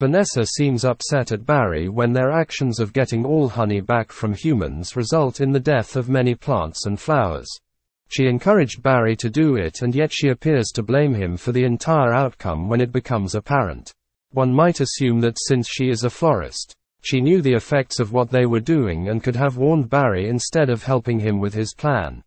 Vanessa seems upset at Barry when their actions of getting all honey back from humans result in the death of many plants and flowers. She encouraged Barry to do it and yet she appears to blame him for the entire outcome when it becomes apparent. One might assume that since she is a florist, she knew the effects of what they were doing and could have warned Barry instead of helping him with his plan.